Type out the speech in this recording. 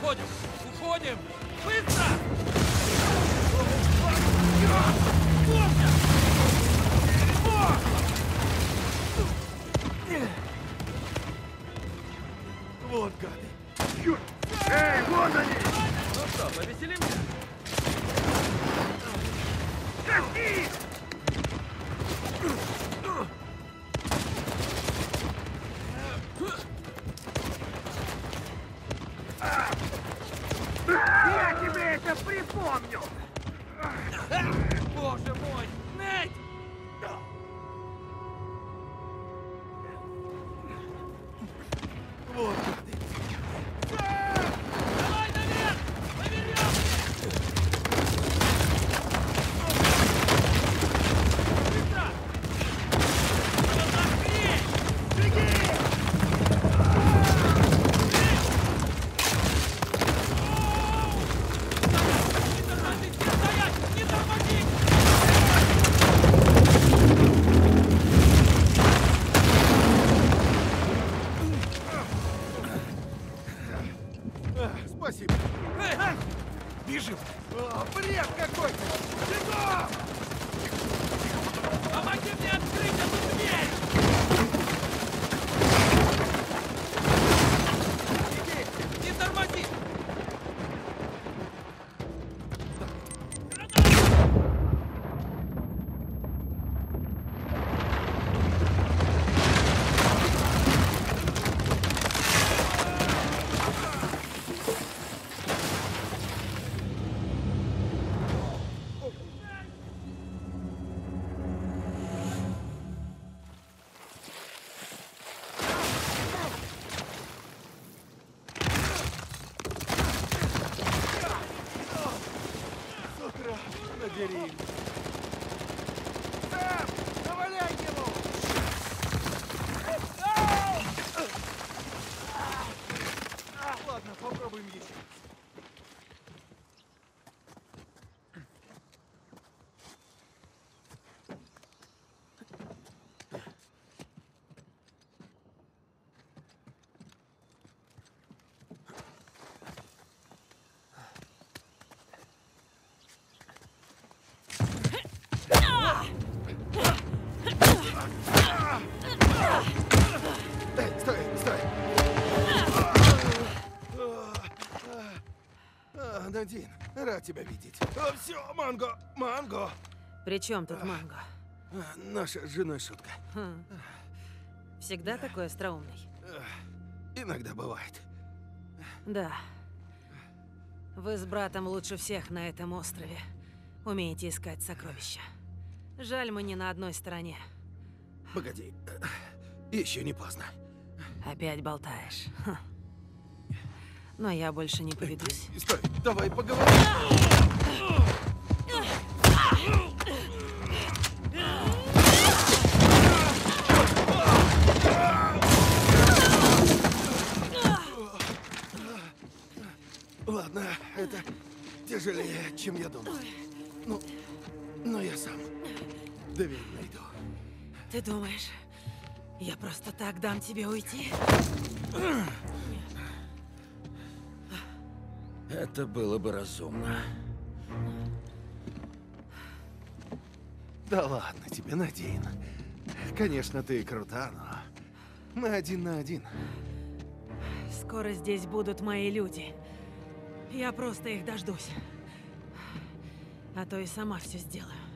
Уходим! Уходим! Быстро! Вот гады. Черт! Эй, вон они! Ну что, повеселимся? Припомню! Боже мой! Нейт! Спасибо. Эй! Бежим! О, бред какой-то! Бегом! did he? А, Надин, рад тебя видеть. все, Манго, Манго! При чем тут манго? А, Наша с женой шутка. Хм. Всегда такой остроумный? Иногда бывает. Да. Вы с братом лучше всех на этом острове. Умеете искать сокровища. Жаль, мы не на одной стороне. Погоди, еще не поздно. Опять болтаешь. Но я больше не поведусь. Стой, давай поговорим. Ладно, это тяжелее, чем я думал. Ну, но я сам дверь найду. Ты думаешь, я просто так дам тебе уйти? Это было бы разумно. Да ладно тебе, Надин. Конечно, ты крута, но мы один на один. Скоро здесь будут мои люди. Я просто их дождусь. А то и сама все сделаю.